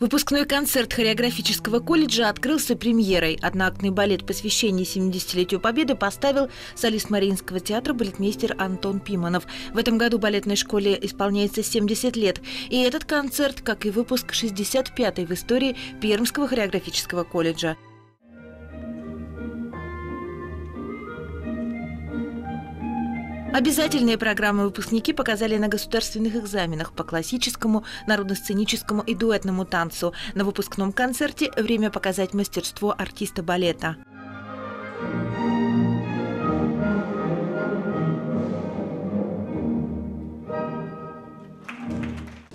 Выпускной концерт хореографического колледжа открылся премьерой. Одноактный балет посвящение 70-летию Победы поставил солист Мариинского театра балетмейстер Антон Пиманов. В этом году балетной школе исполняется 70 лет. И этот концерт, как и выпуск 65-й в истории Пермского хореографического колледжа. Обязательные программы выпускники показали на государственных экзаменах по классическому, народно-сценическому и дуэтному танцу. На выпускном концерте время показать мастерство артиста балета.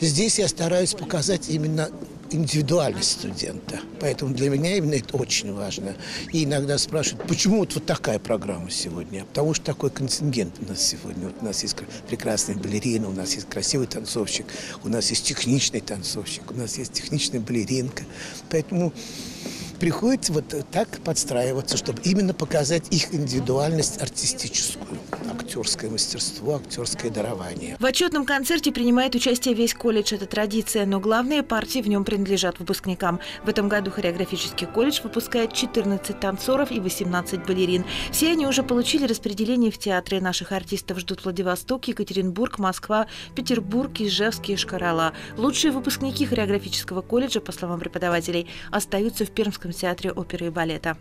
Здесь я стараюсь показать именно индивидуальность студента. Поэтому для меня именно это очень важно. И иногда спрашивают, почему вот, вот такая программа сегодня? Потому что такой контингент у нас сегодня. Вот у нас есть прекрасная балерина, у нас есть красивый танцовщик, у нас есть техничный танцовщик, у нас есть техничная балеринка. Поэтому приходится вот так подстраиваться, чтобы именно показать их индивидуальность артистическую актерское мастерство, актерское дарование. В отчетном концерте принимает участие весь колледж. Это традиция, но главные партии в нем принадлежат выпускникам. В этом году хореографический колледж выпускает 14 танцоров и 18 балерин. Все они уже получили распределение в театре. Наших артистов ждут Владивосток, Екатеринбург, Москва, Петербург, Ижевск и Шкарала. Лучшие выпускники хореографического колледжа, по словам преподавателей, остаются в Пермском театре оперы и балета.